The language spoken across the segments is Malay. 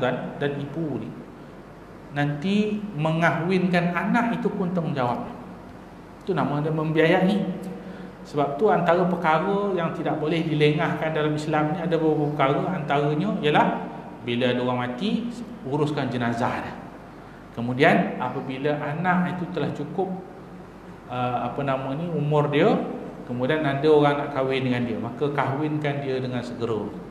tuan dan ibu ni nanti mengahwinkan anak itu pun tanggungjawab. Itu nama dia membiayai. Sebab tu antara perkara yang tidak boleh dilengahkan dalam Islam ni ada beberapa perkara antaranya ialah bila ada orang mati uruskan jenazah dia. Kemudian apabila anak itu telah cukup uh, apa nama ni umur dia kemudian ada orang nak kahwin dengan dia maka kahwinkan dia dengan segera.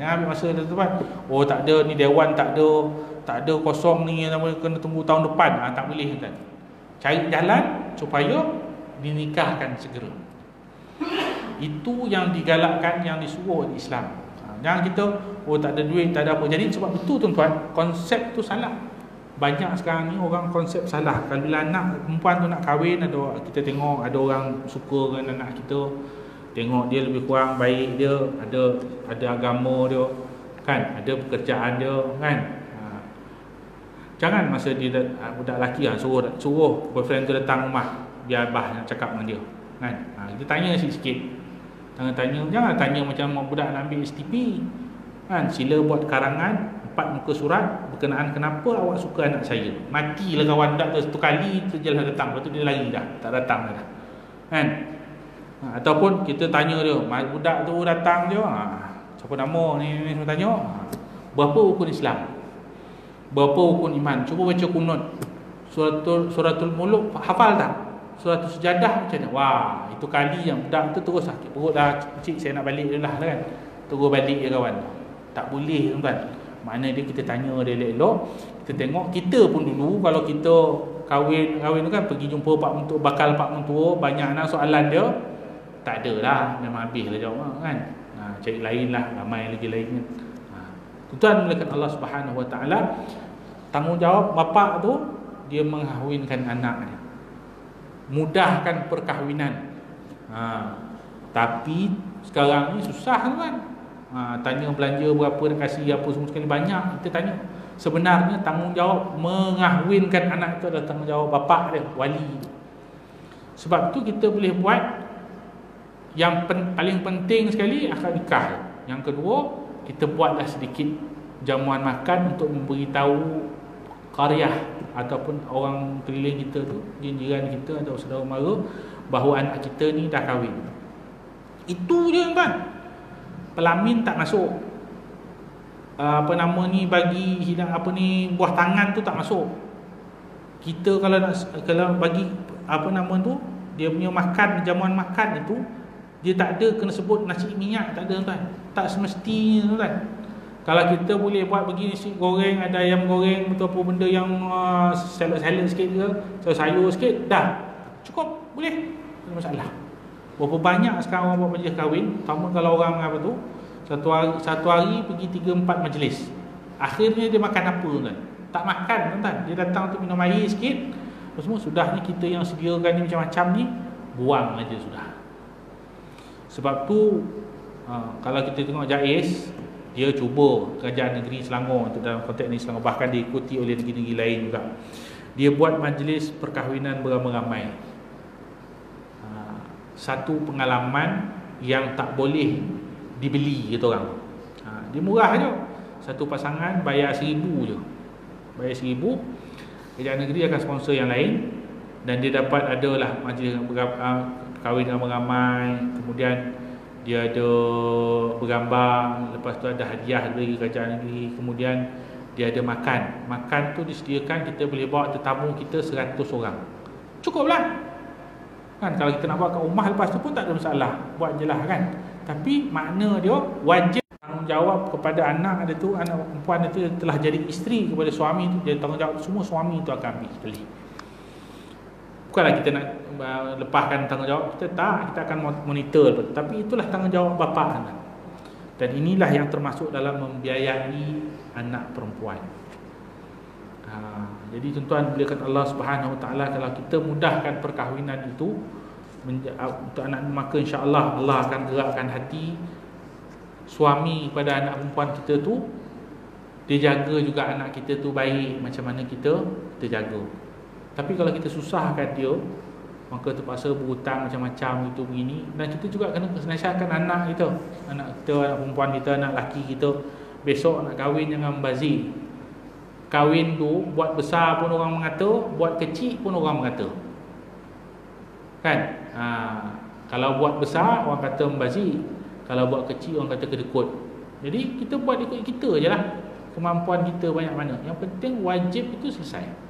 Jangan ambil masa tu tuan. Oh tak ada ni dewan tak ada tak ada kosong ni nama kena tunggu tahun depan. Ha, tak boleh tuan. Cari jalan supaya dinikahkan segera. Itu yang digalakkan yang disuruh di Islam. Ha, jangan kita oh tak ada duit, tak ada apa. Jadi sebab betul tuan-tuan, konsep tu salah. Banyak sekarang ni orang konsep salah. Kalau bila anak perempuan tu nak kahwin ada kita tengok ada orang suka dengan anak kita. Tengok dia lebih kurang baik dia, ada ada agama dia, kan? Ada pekerjaan dia, kan? Ha. Jangan masa dia ha, budak lelaki lah, suruh suruh boyfriend tu datang rumah biar abah nak cakap dengan dia kan ha, kita tanya sikit-sikit jangan tanya jangan tanya macam budak nak ambil STP kan sila buat karangan empat muka surat berkenaan kenapa awak suka anak saya matilah kawan budak tu satu kali tu je lah datang lepas tu dia lari dah tak datang dah kan ha, ataupun kita tanya dia budak tu datang dia ha, siapa nama ni ni semua tanya. Ha, berapa rukun Islam? Berapa rukun iman? Cuba baca kunut. Suratul suratul muluk hafal tak? Suatu sejadah macam mana? Wah itu kali yang budak tu terus sakit perut dah. Cik saya nak balik dulu lah kan. Terus balik je kawan. Tak boleh tuan mana dia kita tanya dia elok-elok. Kita tengok kita pun dulu kalau kita kahwin kahwin tu kan pergi jumpa pak mentua bakal pak mentua banyak anak soalan dia tak ada lah memang habis lah jawab kan ha, cari lain lah ramai lagi lain kan ha. tuan melakukan Allah subhanahu wa ta'ala tanggungjawab bapak tu dia mengahwinkan anak dia mudahkan perkahwinan. Ha, tapi sekarang ni susah kan. Ha, tanya belanja berapa nak kasih apa semua sekali banyak kita tanya. Sebenarnya tanggungjawab mengahwinkan anak itu adalah tanggungjawab bapa dia, wali. Sebab tu kita boleh buat yang pen, paling penting sekali akad nikah. Yang kedua, kita buatlah sedikit jamuan makan untuk memberitahu qaryah ataupun orang keliling kita tu jiran kita atau saudara mara bahawa anak kita ni dah kahwin. Itu je tuan. Pelamin tak masuk. Ah, apa nama ni bagi hilang apa ni buah tangan tu tak masuk. Kita kalau nak kalau bagi apa nama tu dia punya makan jamuan makan itu dia tak ada kena sebut nasi minyak tak ada tuan. Tak semestinya tuan. Kalau kita boleh buat begini nasi goreng Ada ayam goreng Atau apa benda yang uh, Salad-salad sikit ke Sayur sikit Dah. Cukup Boleh. Tak masalah. Berapa banyak sekarang orang buat majlis kahwin? Sama kalau orang apa tu Satu hari, satu hari pergi tiga empat majlis. Akhirnya dia makan apa kan Tak makan kan Dia datang untuk minum air sikit. Semua sudah ni kita yang sediakan ni macam-macam ni Buang aja sudah Sebab tu uh, Kalau kita tengok Jais dia cuba kerajaan negeri Selangor untuk dalam konteks ini Selangor. Bahkan diikuti oleh negeri-negeri lain juga. Dia buat majlis perkahwinan beramai-ramai. Ha, satu pengalaman yang tak boleh dibeli kata orang. Ha, dia murah je. Satu pasangan bayar seribu je. Bayar seribu kerajaan negeri akan sponsor yang lain. Dan dia dapat adalah majlis perkahwinan beramai-ramai kemudian dia ada bergambar. Lepas tu ada hadiah dari kerajaan negeri. Kemudian dia ada makan. Makan tu disediakan kita boleh bawa tetamu kita 100 orang. Cukup lah kan kalau kita nak buat kat rumah lepas tu pun tak ada masalah. Buat je lah kan? Tapi makna dia wajib tanggungjawab kepada anak ada tu. Anak perempuan itu telah jadi isteri kepada suami tu. Dia tanggungjawab semua suami itu akan ambil sekali bukanlah kita nak uh, lepaskan tanggungjawab kita tak. Kita akan monitor tapi itulah tanggungjawab bapa anak dan inilah yang termasuk dalam membiayai anak perempuan. Ha, jadi tuan-tuan bila Allah Subhanahu taala kalau kita mudahkan perkahwinan itu uh, untuk anak maka insya-Allah Allah akan gerakkan hati suami pada anak perempuan kita tu. Dia jaga juga anak kita tu baik macam mana kita kita jaga tapi kalau kita susahkan dia Maka terpaksa berhutang macam-macam itu begini. Dan kita juga kena senasihatkan anak kita. Anak kita, anak perempuan kita, anak lelaki kita Besok nak kahwin jangan bazir Kahwin tu buat besar pun orang mengata Buat kecil pun orang mengata. Kan? Ha, Kalau buat besar orang kata membazir Kalau buat kecil orang kata kedekut. Jadi kita buat ikut kita je lah. Kemampuan kita banyak mana. Yang penting wajib itu selesai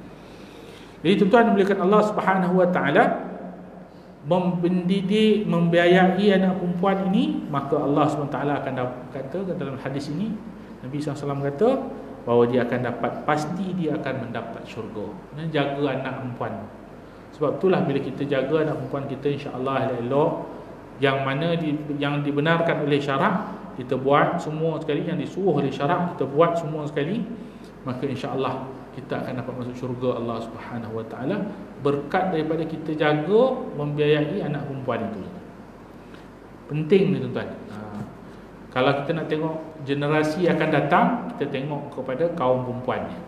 Jadi tuan-tuan memulakan Allah subhanahu wa ta'ala Membendidik, membiayai anak perempuan ini Maka Allah SWT akan kata dalam hadis ini Nabi SAW kata bahawa dia akan dapat pasti dia akan mendapat syurga. Dan jaga anak perempuan. Sebab itulah bila kita jaga anak perempuan kita insya-Allah elok yang mana di, yang dibenarkan oleh syarak kita buat semua sekali yang disuruh oleh syarak kita buat semua sekali maka insya-Allah kita akan dapat masuk syurga Allah Subhanahu Wa Taala berkat daripada kita jaga membiayai anak perempuan itu. Penting ni tuan-tuan. Ha. Kalau kita nak tengok generasi akan datang, kita tengok kepada kaum perempuannya.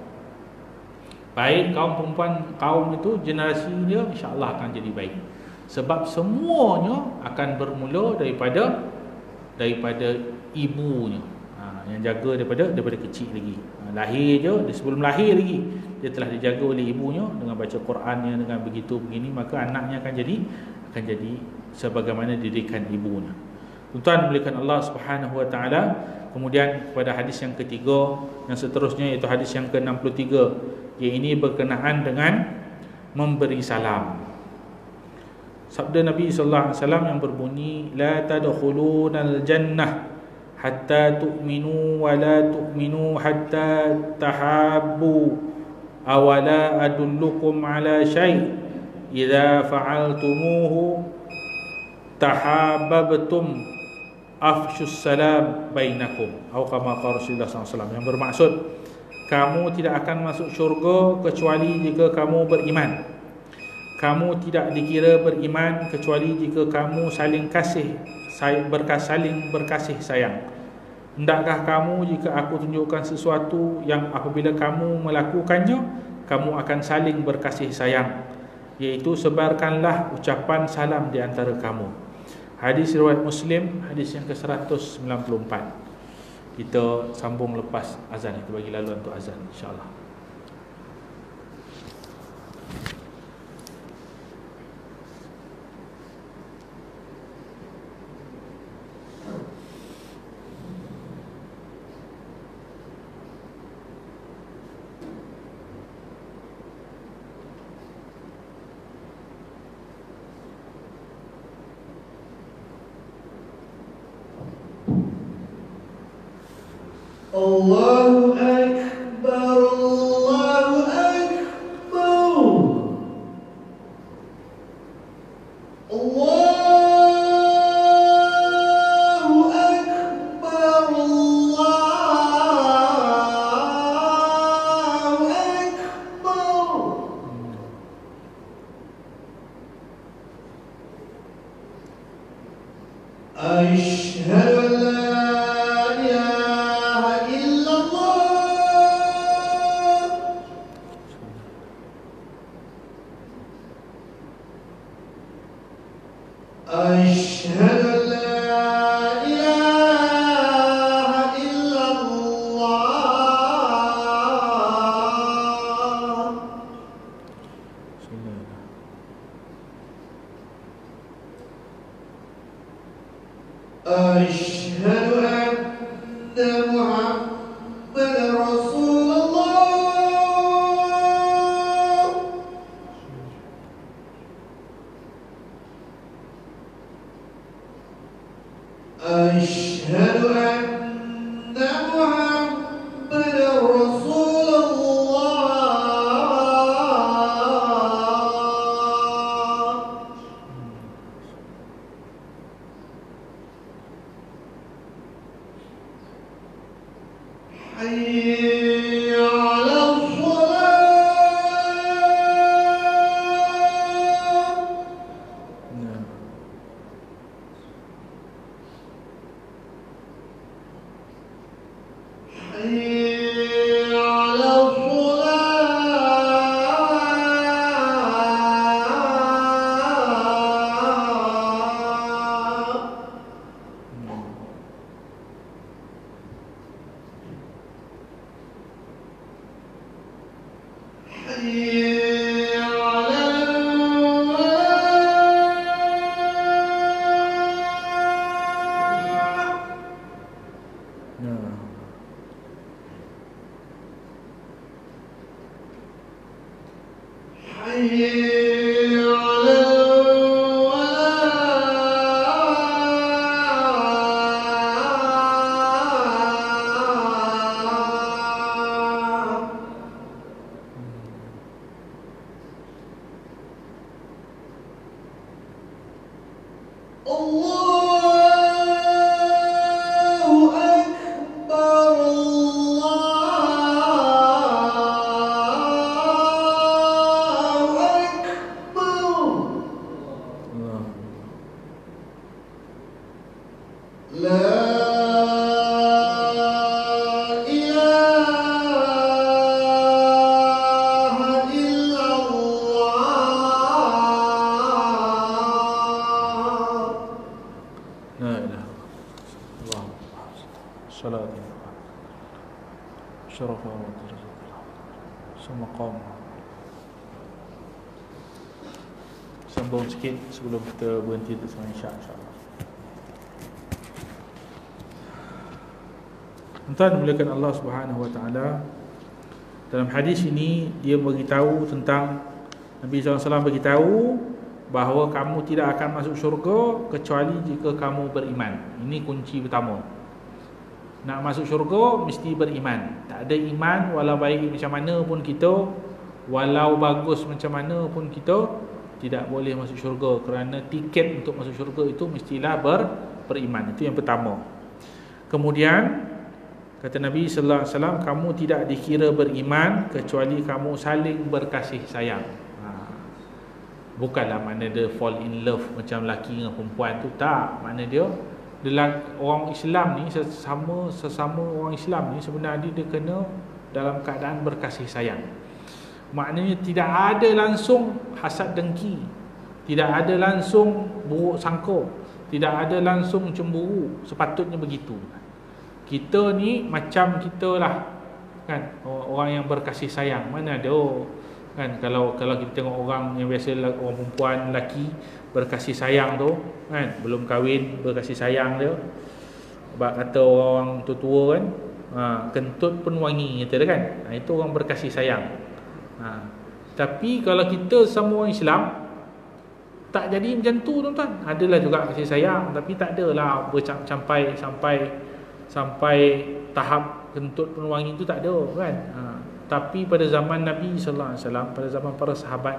Baik kaum perempuan, kaum itu generasi dia insya-Allah akan jadi baik. Sebab semuanya akan bermula daripada daripada ibunya. Ha, yang jaga daripada daripada kecil lagi. Ha, lahir je, dia sebelum lahir lagi dia telah dijaga oleh ibunya dengan baca Qurannya dengan begitu begini maka anaknya akan jadi akan jadi sebagaimana didikan ibunya. Tuan-tuan melihatkan Allah Subhanahu Wa Taala kemudian kepada hadis yang ketiga yang seterusnya iaitu hadis yang ke-63 yang ini berkenaan dengan memberi salam. Sabda Nabi sallallahu alaihi wasallam yang berbunyi la tadkhulunal jannah hatta tu'minu wa la tu'minu hatta tahabbu awala adullukum ala syai' idza fa'altumuhu tahabbtum afshus salam bainakum. Atau kama qala Rasulullah SAW yang bermaksud kamu tidak akan masuk syurga kecuali jika kamu beriman. Kamu tidak dikira beriman kecuali jika kamu saling kasih berkas saling berkasih sayang hendakkah kamu jika aku tunjukkan sesuatu yang apabila kamu melakukannya kamu akan saling berkasih sayang? Iaitu sebarkanlah ucapan salam di antara kamu. Hadis riwayat Muslim Hadis yang ke-194 Kita sambung lepas azan Kita bagi lalu untuk azan InsyaAllah أشهد أن لا Yeah. Illallah. Salat. Syaraf wa darajat. Semaqam. Sambung sikit sebelum kita berhenti untuk semua isyak insya-Allah. Tuan dimuliakan Allah Subhanahu wa taala. Dalam hadis ini dia beritahu tentang Nabi SAW beritahu bahawa kamu tidak akan masuk syurga kecuali jika kamu beriman. Ini kunci pertama. Nak masuk syurga mesti beriman. Tak ada iman walau baik macam mana pun kita, walau bagus macam mana pun kita tidak boleh masuk syurga kerana tiket untuk masuk syurga itu mestilah ber, beriman. Itu yang pertama. Kemudian kata Nabi sallallahu alaihi wasallam kamu tidak dikira beriman kecuali kamu saling berkasih sayang. Bukanlah makna dia fall in love macam lelaki dengan perempuan tu tak. Makna dia lelaki, orang Islam ni sesama sesama orang Islam ni sebenarnya dia kena dalam keadaan berkasih sayang. Maknanya tidak ada langsung hasad dengki. Tidak ada langsung buruk sangka. Tidak ada langsung cemburu. Sepatutnya begitu. Kita ni macam kita lah kan orang yang berkasih sayang mana ada oh, kan kalau kalau kita tengok orang yang biasa orang perempuan lelaki berkasih sayang tu kan belum kahwin berkasih sayang dia sebab kata orang tua-tua kan ha, kentut pun wangi kata dia kan. Ha, itu orang berkasih sayang. Ha, tapi kalau kita semua orang Islam tak jadi macam tu tuan-tuan. Adalah juga kasih sayang tapi tak adalah bercam- sampai sampai sampai tahap kentut pun wangi tu tak ada kan. Ha. Tapi pada zaman Nabi sallallahu alaihi wasallam pada zaman para sahabat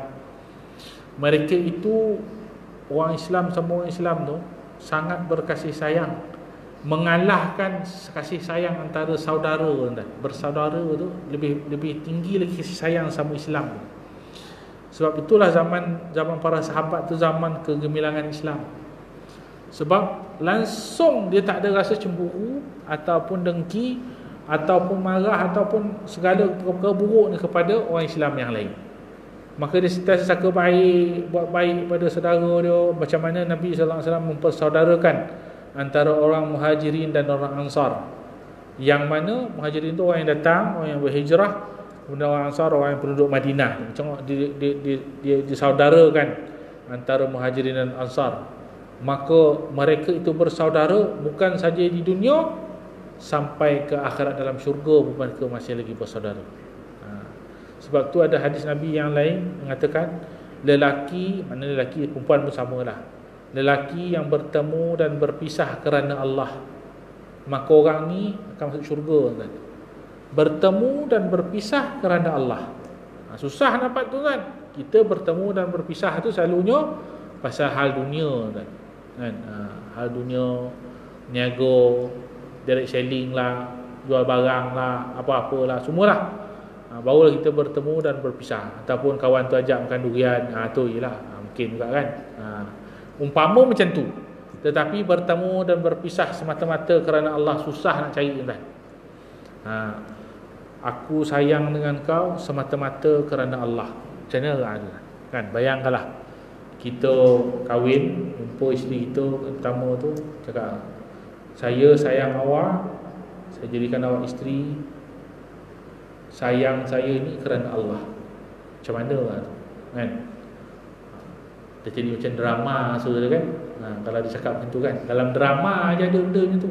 mereka itu orang Islam semua orang Islam tu sangat berkasih sayang. Mengalahkan kasih sayang antara saudara tuan bersaudara tu lebih lebih tinggi lagi kasih sayang sama Islam. Tu. sebab itulah zaman zaman para sahabat tu zaman kegemilangan Islam. Sebab langsung dia tak ada rasa cemburu ataupun dengki ataupun marah ataupun segala perkara buruk ni kepada orang Islam yang lain. Maka dia sentiasa sangka baik, buat baik pada saudara dia macam mana Nabi sallallahu alaihi wasallam mempersaudarakan antara orang Muhajirin dan orang Ansar. Yang mana Muhajirin tu orang yang datang, orang yang berhijrah, kemudian orang Ansar orang yang penduduk Madinah. Macam dia dia dia, dia disaudarakan antara Muhajirin dan Ansar. Maka mereka itu bersaudara bukan saja di dunia sampai ke akhirat dalam syurga pun mereka masih lagi bersaudara. Ha. Sebab tu ada hadis Nabi yang lain mengatakan lelaki, mana lelaki perempuan pun samalah. Lelaki yang bertemu dan berpisah kerana Allah. Maka orang ni akan masuk syurga kan. Bertemu dan berpisah kerana Allah. Ha, susah dapat tu kan. Kita bertemu dan berpisah tu selalunya pasal hal dunia kan. kan? Ha, hal dunia niaga direct selling lah, jual barang lah, apa-apalah, semualah. Ha, barulah kita bertemu dan berpisah. Ataupun kawan tu ajak makan durian, ha, tu ialah ha, mungkin juga kan. Ha, umpama macam tu. Tetapi bertemu dan berpisah semata-mata kerana Allah susah nak cari kan. Ha, aku sayang dengan kau semata-mata kerana Allah. Macam mana? Kan, bayangkanlah kita kahwin, jumpa isteri kita pertama tu cakap saya sayang awak Saya jadikan awak isteri. Sayang saya ini kerana Allah. Macam mana lah tu Kan? Dia jadi macam drama dia kan? Ha, Kalau dia cakap macam tu kan? Dalam drama je ada benda macam tu.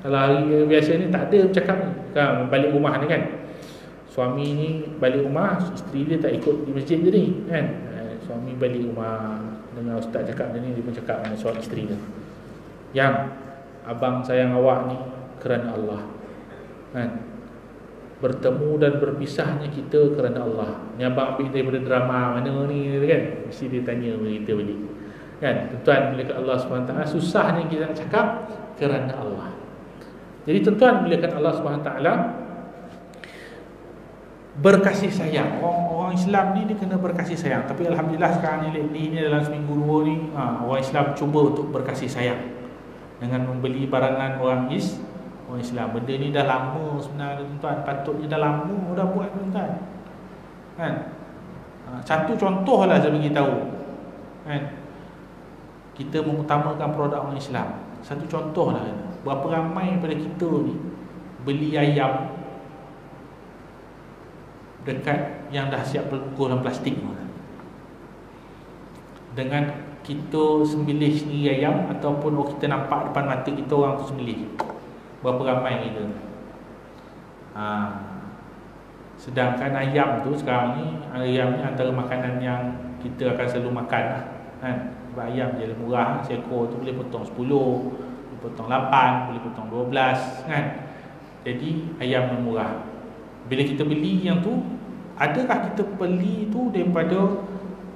Kalau hari biasa ni tak ada cakap ni. Kan, Balik rumah ni kan? Suami ni balik rumah Isteri dia tak ikut di masjid je ni kan? Ha, Suami balik rumah Dengan ustaz cakap dia ni Dia pun cakap dengan soal isteri dia. Yang Abang sayang awak ni Kerana Allah Kan bertemu dan berpisahnya kita kerana Allah. Ni abang ambil daripada drama mana ni kan? Mesti dia tanya kita balik. Kan? Tuan bila Allah SWT susahnya kita nak cakap kerana Allah. Jadi tuan bila kata Allah SWT berkasih sayang. Orang, orang Islam ni dia kena berkasih sayang. Tapi alhamdulillah sekarang ni ni, ni dalam seminggu dua ni ha, orang Islam cuba untuk berkasih sayang dengan membeli barangan orang Is orang Islam. Benda ni dah lama sebenarnya tuan-tuan. Patutnya dah lama dah buat tuan-tuan. Kan? Ha, satu contoh lah saya bagi tahu. Kan? Kita mengutamakan produk orang Islam. Satu contoh lah. Berapa ramai daripada kita ni beli ayam dekat yang dah siap berbuku dalam plastik dengan kita sembelih sendiri ayam ataupun oh, kita nampak depan mata kita orang tu sembelih Berapa ramai kita ha. Sedangkan ayam tu sekarang ni Ayam ni antara makanan yang Kita akan selalu makan lah, kan? Sebab ayam je murah Seekor tu boleh potong 10 Boleh potong 8 Boleh potong 12 kan? Jadi ayam yang murah Bila kita beli yang tu Adakah kita beli tu daripada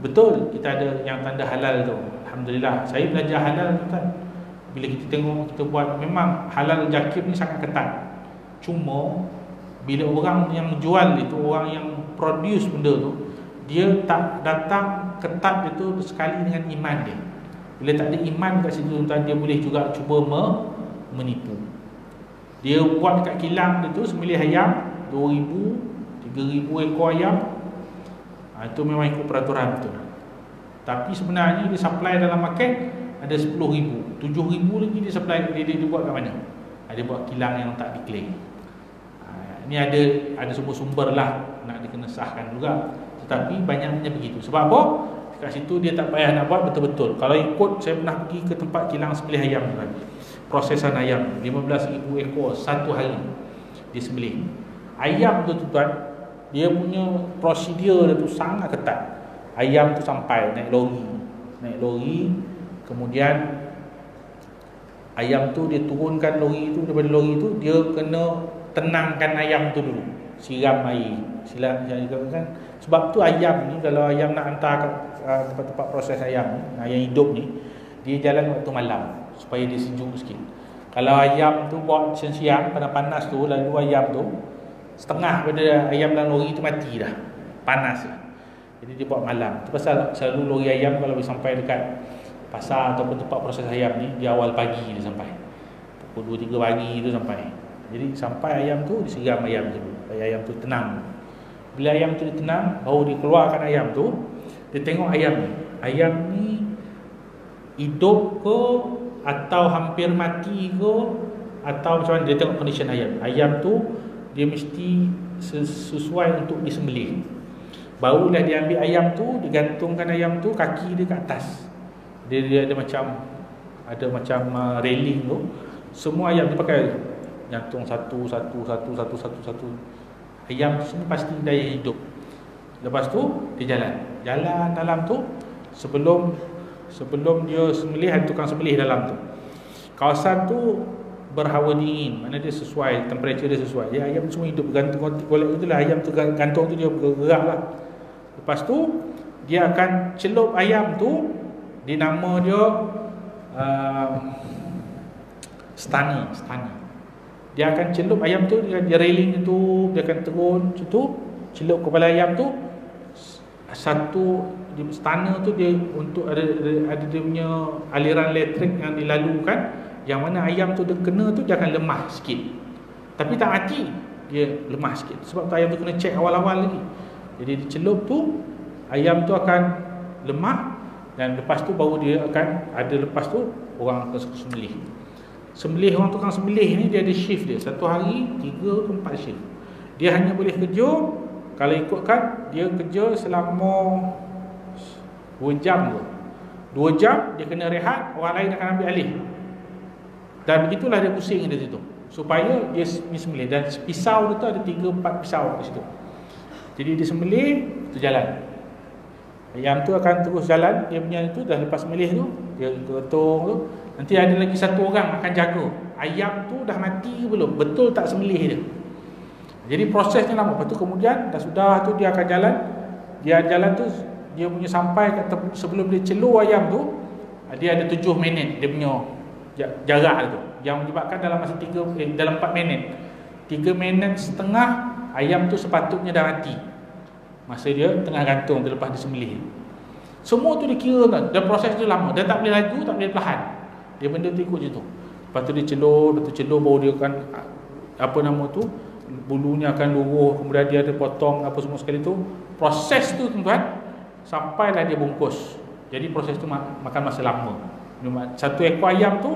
Betul kita ada yang tanda halal tu. Alhamdulillah. Saya belajar halal tu kan bila kita tengok kita buat memang halal jakib ni sangat ketat. Cuma bila orang yang jual itu orang yang produce benda tu dia tak datang ketat itu sekali dengan iman dia. Bila tak ada iman kat situ tuan dia boleh juga cuba me, menipu. Dia buat dekat kilang dia tu semilih ayam 2000 3000 ekor ayam itu memang ikut peraturan tu. Tapi sebenarnya dia supply dalam market ada 10 ribu. 7 ribu lagi dia supply dia, dia, dia buat kat mana? Ada buat kilang yang tak diklaim. Ha, ini ada ada sumber-sumber lah nak dikenesahkan juga. Tetapi banyaknya begitu. Sebab apa? Kat situ dia tak payah nak buat betul-betul. Kalau ikut saya pernah pergi ke tempat kilang sembelih ayam kan prosesan ayam 15 ribu ekor satu hari dia sembelih. Ayam tu tuan dia punya prosedur dia tu sangat ketat ayam tu sampai naik lori naik lori Kemudian ayam tu dia turunkan lori tu daripada lori tu dia kena tenangkan ayam tu dulu. Siram air. Silam kan. Sebab tu ayam ni kalau ayam nak hantar ke uh, tempat-tempat proses ayam ni, ayam hidup ni, dia jalan waktu malam supaya dia sejuk sikit. Kalau ayam tu buat siang-siang panas-panas tu lalu ayam tu setengah pada ayam dalam lori tu mati dah. Panas lah. Jadi dia buat malam. Tu pasal selalu lori ayam kalau sampai dekat pasar ataupun tempat proses ayam ni di awal pagi dia sampai. Pukul 2 3 pagi tu sampai. Jadi sampai ayam tu disiram ayam tu. Supaya ayam tu tenang. Bila ayam tu tenang baru dikeluarkan ayam tu dia tengok ayam ni. Ayam ni hidup ke atau hampir mati ke atau macam mana? Dia tengok condition ayam. Ayam tu dia mesti sesuai untuk disembelih. Barulah dia ambil ayam tu digantungkan ayam tu kaki dia ke atas. Dia, dia ada macam ada macam uh, railing tu. Semua ayam dia pakai. Jantung satu satu satu satu satu satu. Ayam semua pasti daya hidup. Lepas tu dia jalan. Jalan dalam tu sebelum sebelum dia sembelih ada tukang sembelih dalam tu. Kawasan tu berhawa dingin mana dia sesuai temperature dia sesuai. Ya ayam semua hidup. Gantung golek itulah ayam tu gantung tu dia bergerak lah. Lepas tu dia akan celup ayam tu dia nama dia uh, Stunner Stunner Dia akan celup ayam tu Dia, dia railing tu Dia akan turun tu Celup kepala ayam tu. Satu Stunner tu dia Untuk ada, ada, ada dia punya Aliran elektrik yang dilalukan Yang mana ayam tu dia kena tu akan lemah sikit. Tapi tak mati Dia lemah sikit. Sebab tu ayam tu kena check awal-awal lagi. Jadi dia celup tu Ayam tu akan lemah dan lepas tu baru dia akan ada lepas tu orang akan sembelih. Sembelih orang tukang sembelih ni dia ada shift dia. Satu hari tiga ke empat shift. Dia hanya boleh kerja Kalau ikutkan Dia kerja selama 2 jam tu 2 jam dia kena rehat Orang lain akan ambil alih Dan begitulah dia pusing di situ. Supaya dia sembelih. Dan pisau dia tu ada 3-4 pisau di situ. Jadi dia sembelih Tu jalan. Ayam tu akan terus jalan Dia punya tu dah lepas sembelih tu Dia ketong tu Nanti ada lagi satu orang akan jaga. Ayam tu dah mati belum? Betul tak sembelih dia? Jadi prosesnya lama. Lepas tu kemudian Dah sudah tu dia akan jalan. Dia jalan tu Dia punya sampai kat Sebelum dia celur ayam tu Dia ada 7 minit Dia punya jarak tu Yang menyebabkan dalam masa 3 eh, Dalam 4 minit. 3 minit setengah Ayam tu sepatutnya dah mati. Masa dia tengah gantung lepas disembelih Semua tu dikira kan Dan proses tu lama. Dia tak boleh laju Tak boleh perlahan. Dia benda tu ikut je tu. Lepas tu dia celur Lepas tu celur baru dia akan Apa nama tu Bulunya akan luruh Kemudian dia ada potong Apa semua sekali tu. Proses tu tuan-tuan Sampailah dia bungkus. Jadi proses tu ma- makan masa lama Satu ekor ayam tu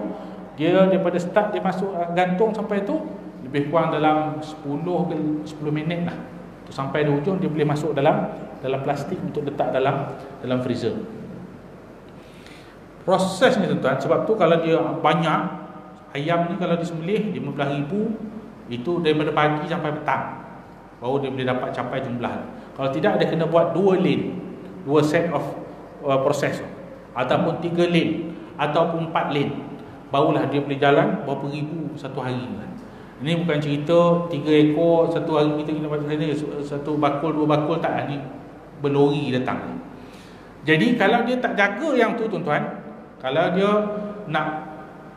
Dia daripada start dia masuk uh, gantung sampai tu Lebih kurang dalam 10 ke 10 minit lah. Tu Sampai di hujung dia boleh masuk dalam Dalam plastik untuk letak dalam Dalam freezer. Proses ni tuan-tuan Sebab tu kalau dia banyak Ayam ni kalau disembelih RM15,000 Itu daripada pagi sampai petang Baru dia boleh dapat capai jumlah. Kalau tidak dia kena buat dua lane Dua set of uh, proses Ataupun tiga lane Ataupun empat lane. Barulah dia boleh jalan berapa ribu satu hari. Ini bukan cerita tiga ekor Satu hari kita kena baca ini Satu bakul, dua bakul tak. Ini berlori datang. Jadi kalau dia tak jaga yang tu tuan-tuan Kalau dia nak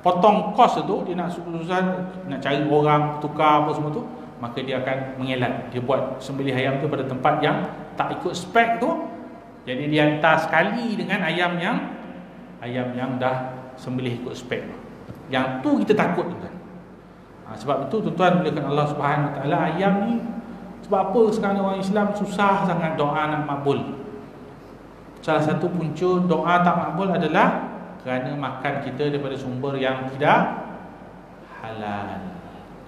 potong kos tu Dia nak susah-susah Nak cari orang tukar apa semua tu Maka dia akan mengelak. Dia buat sembelih ayam tu pada tempat yang Tak ikut spek tu. Jadi dia hantar sekali dengan ayam yang Ayam yang dah sembelih ikut spek. Yang tu kita takut tuan. Ha, Sebab itu tuan-tuan Bila Allah subhanahu wa ta'ala Ayam ni Sebab apa? Sekarang orang Islam Susah sangat doa nak makbul. Salah satu punca doa tak makbul adalah kerana makan kita daripada sumber yang tidak halal.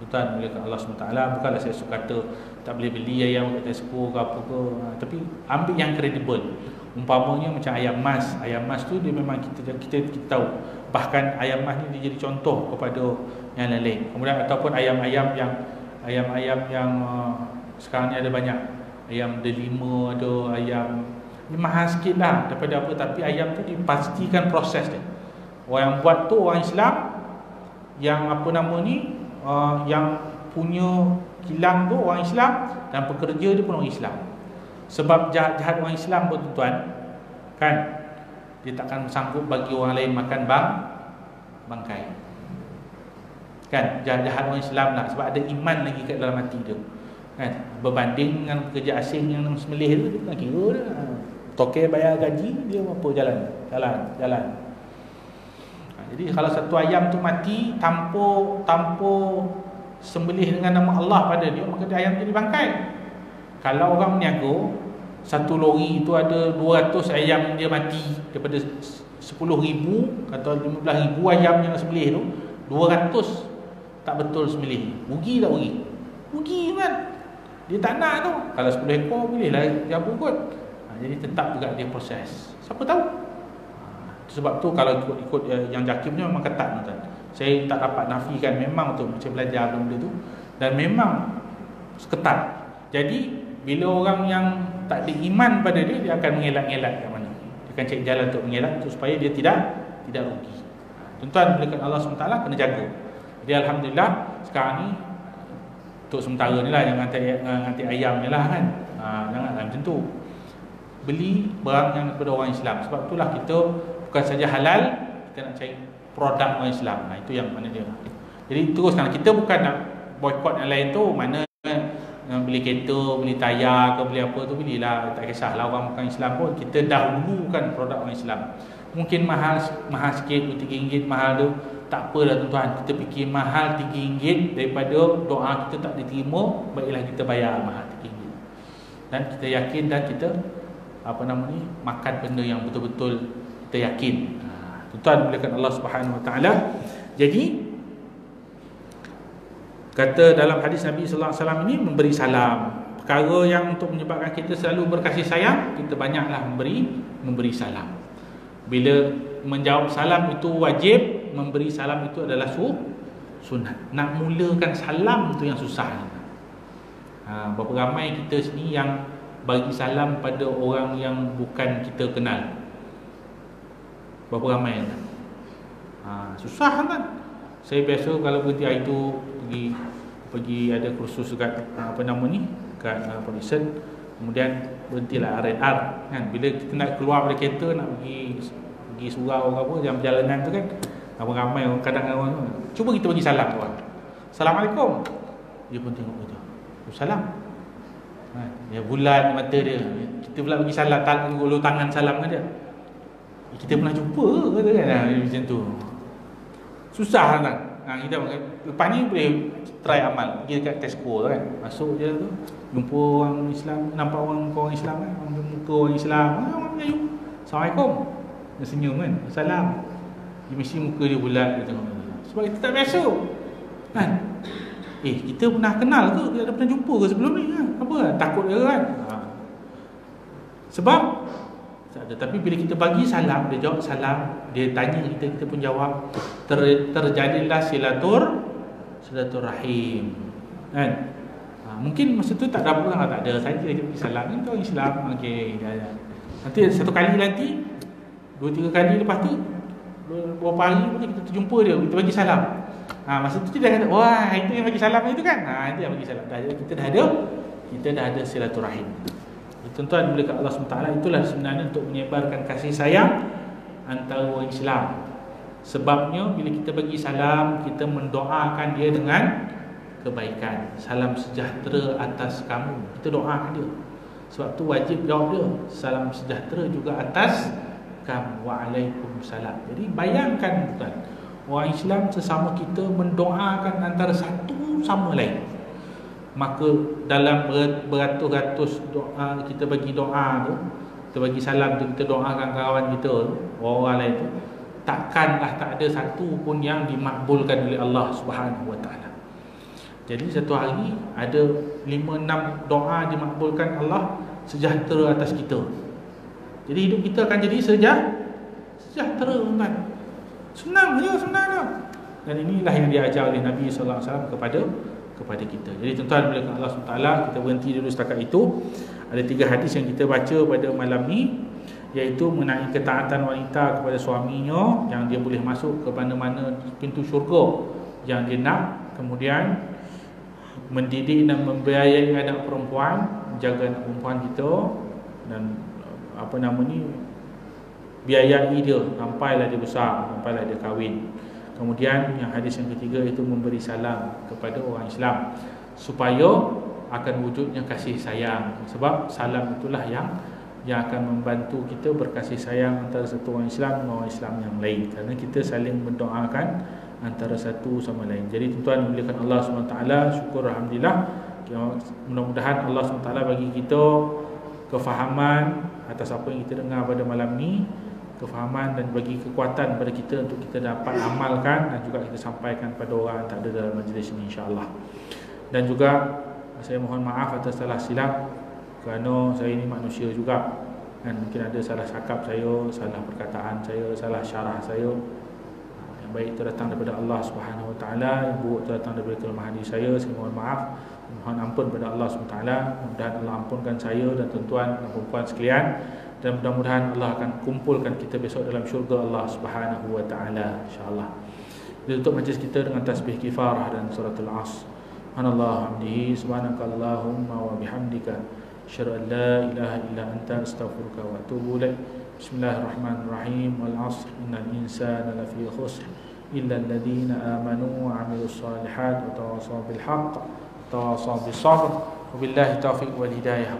Tuan boleh Allah SWT Bukanlah saya suka kata Tak boleh beli ayam kat Tesco ke apa ke. Ha, Tapi ambil yang kredibel. Umpamanya macam ayam mas. Ayam mas tu dia memang kita kita, kita tahu. Bahkan ayam mas ni dia jadi contoh kepada yang lain-lain. Kemudian ataupun ayam-ayam yang Ayam-ayam yang uh, Sekarang ni ada banyak. Ayam delima ada Ayam Ni mahal sikit lah daripada apa. Tapi ayam tu dipastikan proses dia. Orang yang buat tu orang Islam Yang apa nama ni uh, Yang punya kilang tu orang Islam Dan pekerja dia pun orang Islam. Sebab jahat-jahat orang Islam pun tuan Kan? Dia takkan sanggup bagi orang lain makan bang Bangkai. Kan? Jahat-jahat orang Islam lah Sebab ada iman lagi kat dalam hati dia. Kan? Berbanding dengan pekerja asing yang semelih tu bukan kira dah Tokek bayar gaji Dia apa? Jalan. Jalan Jalan. Ha, Jadi kalau satu ayam tu mati Tanpa Tanpa Sembelih dengan nama Allah pada dia Maka dia ayam jadi bangkai Kalau orang meniaga Satu lori tu ada 200 ayam dia mati Daripada 10 ribu Atau 15 ribu ayam yang sembelih tu 200 Tak betul sembelih. Rugi tak rugi? Rugi kan Dia tak nak tu. Kalau 10 ekor boleh lah Jabu kot. Ha, Jadi tetap juga dia proses. Siapa tahu? Ha, Sebab tu kalau ikut-ikut eh, yang jakim ni memang ketat tuan Saya tak dapat nafikan memang tu Saya belajar benda tu. Dan memang ketat. Jadi bila orang yang tak ada iman pada dia Dia akan mengelak-ngelak kat mana. Dia akan cari jalan untuk mengelak tu Supaya dia tidak tidak rugi. Tuan-tuan bila Allah SWT kena jaga. Jadi Alhamdulillah sekarang ni Untuk sementara ni lah Yang nganti, nganti ayam ni lah kan. Ha, Janganlah macam tu. Beli barang yang daripada orang Islam. Sebab itulah kita bukan saja halal Kita nak cari produk orang Islam. Ha, Itu yang mana dia Jadi teruskan. Kita bukan nak boykot yang lain tu. Mana nak beli kereta, beli tayar ke beli apa tu belilah. Tak kisahlah orang bukan Islam pun. Kita dahulukan produk orang Islam. Mungkin mahal mahal sikit RM3 mahal tu. Tak apalah tuan-tuan. Kita fikir mahal RM3 daripada doa kita tak diterima baiklah kita bayar mahal RM3 dan kita yakin dan kita apa nama ni makan benda yang betul-betul kita yakin tuan-tuan mulakan Allah Subhanahu Wa Taala. Jadi Kata dalam hadis Nabi sallallahu alaihi wasallam ini memberi salam, perkara yang untuk menyebabkan kita selalu berkasih sayang kita banyaklah memberi memberi salam. Bila menjawab salam itu wajib memberi salam itu adalah su sunat. Nak mulakan salam tu yang susah. Ha, berapa ramai kita sini yang bagi salam pada orang yang bukan kita kenal berapa ramai kan? Ha, susah kan saya biasa kalau berhenti hari tu pergi pergi ada kursus dekat apa nama ni kat uh, Polisen kemudian berhentilah R&R kan? Bila kita nak keluar dari kereta nak pergi pergi surau ke apa dalam perjalanan tu kan ramai-ramai orang kadang orang cuba kita bagi salam orang Assalamualaikum. Dia pun tengok kita salam. Ha, dia bulat mata dia. Kita pula bagi salam tangan tangan salam kan dia kita pernah jumpa kata kan? Ha, macam tu. Susah kan ha, kita lepas ni boleh try amal. Pergi dekat Tesco kan. Masuk je tu. Jumpa orang Islam nampak orang orang Islam kan. Orang muka orang Islam. Ha, orang Melayu. Assalamualaikum. Dia senyum kan. Salam. Dia mesti muka dia bulat dia tengok. Sebab kita tak biasa. Kan? Eh kita pernah kenal ke? Kita pernah jumpa ke sebelum ni? Kan? Apa? Kan takut dia kan? Ha. sebab ada tapi bila kita bagi salam dia jawab salam dia tanya kita kita pun jawab ter, terjadilah silatur silaturahim. Kan? Ha, mungkin masa tu tak ada apa tak ada. Saya kita bagi salam. Ni orang Islam. Okey nanti satu kali nanti dua tiga kali lepas tu beberapa hari pun kita terjumpa dia kita bagi salam. Ha, masa tu dia dah kata wah itu yang bagi salam itu kan? Ha, itu yang bagi salam. Dah, kita dah ada kita dah ada silaturahim tuan-tuan bila Allah SWT? Itulah sebenarnya untuk menyebarkan kasih sayang antara orang Islam. Sebabnya bila kita bagi salam kita mendoakan dia dengan kebaikan. Salam sejahtera atas kamu. Kita doakan dia. Sebab tu wajib jawab dia. Salam sejahtera juga atas kamu. Waalaikumsalam. Jadi bayangkan tuan orang Islam sesama kita mendoakan antara satu sama lain maka dalam beratus-ratus doa kita bagi doa tu kita bagi salam tu kita doakan kawan kita orang lain tu takkanlah tak ada satu pun yang dimakbulkan oleh Allah Subhanahu wa taala. Jadi satu hari ada 5 6 doa dimakbulkan Allah sejahtera atas kita. Jadi hidup kita akan jadi sejahtera kan senang je senang je. Dan inilah yang diajar oleh Nabi sallallahu alaihi wasallam kepada kepada kita. Jadi tuan-tuan bila Allah SWT kita berhenti dulu setakat itu. Ada tiga hadis yang kita baca pada malam ni iaitu mengenai ketaatan wanita kepada suaminya yang dia boleh masuk ke mana-mana pintu syurga yang dia nak. Kemudian mendidik dan membiayai anak perempuan, jaga anak perempuan kita dan apa nama ni biayai dia sampailah dia besar, sampailah dia kahwin. Kemudian yang hadis yang ketiga itu memberi salam kepada orang Islam supaya akan wujudnya kasih sayang. Sebab salam itulah yang yang akan membantu kita berkasih sayang antara satu orang Islam dengan orang Islam yang lain. Kerana kita saling mendoakan antara satu sama lain. Jadi tuan-tuan dimuliakan Allah SWT, syukur Alhamdulillah. Mudah-mudahan Allah SWT bagi kita kefahaman atas apa yang kita dengar pada malam ni kefahaman dan bagi kekuatan kepada kita untuk kita dapat amalkan dan juga kita sampaikan kepada orang yang tak ada dalam majlis ini insyaAllah dan juga saya mohon maaf atas salah silap kerana saya ini manusia juga dan mungkin ada salah cakap saya, salah perkataan saya, salah syarah saya yang baik itu datang daripada Allah Subhanahu Wa Taala, yang buruk itu datang daripada kelemahan diri saya. Saya mohon maaf, mohon ampun kepada Allah Subhanahu Wa Taala. Mudah-mudahan Allah ampunkan saya dan tuan-tuan dan puan sekalian dan mudah-mudahan Allah akan kumpulkan kita besok dalam syurga Allah Subhanahu wa taala insyaallah. Kita tutup majlis kita dengan tasbih kifarah dan suratul as. Subhanallah hamdihi subhanakallahumma wa bihamdika asyhadu an la ilaha illa anta astaghfiruka wa atubu ilaik. Bismillahirrahmanirrahim. Wal 'asr innal insana lafi khusr illa alladhina amanu wa 'amilus solihat wa tawassaw bil haqq tawassaw bis sabr. Wabillahi taufiq wal hidayah.